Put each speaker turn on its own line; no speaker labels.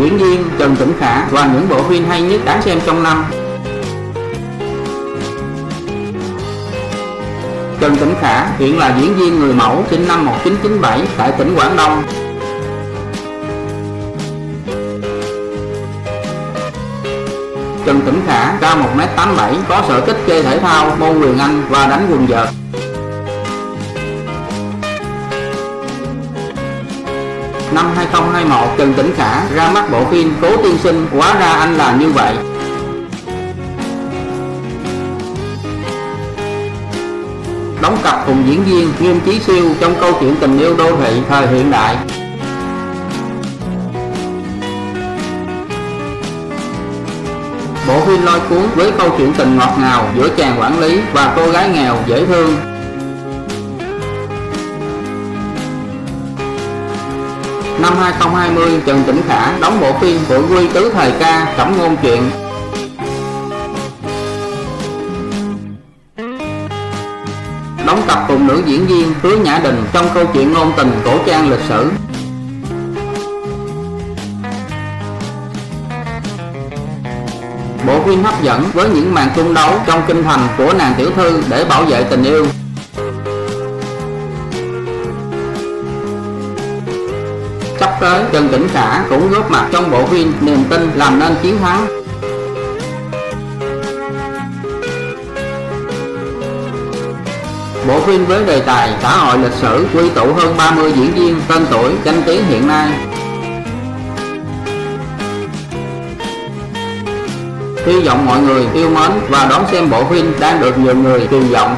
diễn viên Trần Tĩnh Khả và những bộ phim hay nhất đáng xem trong năm. Trần Tĩnh Khả hiện là diễn viên người mẫu sinh năm 1997 tại tỉnh Quảng Đông. Trần Tĩnh Khả cao 1m87 có sở thích chơi thể thao, môn quyền Anh và đánh quần vợt. Năm 2021, Trần Tĩnh Khả ra mắt bộ phim Cố Tiên Sinh, hóa ra anh là như vậy. Đóng cặp cùng diễn viên Nghiêm Chí Siêu trong câu chuyện tình yêu đô thị thời hiện đại. Bộ phim lôi cuốn với câu chuyện tình ngọt ngào giữa chàng quản lý và cô gái nghèo dễ thương. Năm 2020, Trần Tĩnh Khả đóng bộ phim Hội quy tứ thời ca Cẩm ngôn chuyện. Đóng cặp cùng nữ diễn viên Hứa Nhã Đình trong câu chuyện ngôn tình cổ trang lịch sử. Bộ phim hấp dẫn với những màn tung đấu trong kinh thành của nàng tiểu thư để bảo vệ tình yêu. Sắp tới, Trần Tĩnh Khả cũng góp mặt trong bộ phim Niềm tin làm nên chiến thắng. Bộ phim với đề tài xã hội lịch sử quy tụ hơn 30 diễn viên tên tuổi danh tiếng hiện nay. Hy vọng mọi người yêu mến và đón xem bộ phim đang được nhiều người kỳ vọng.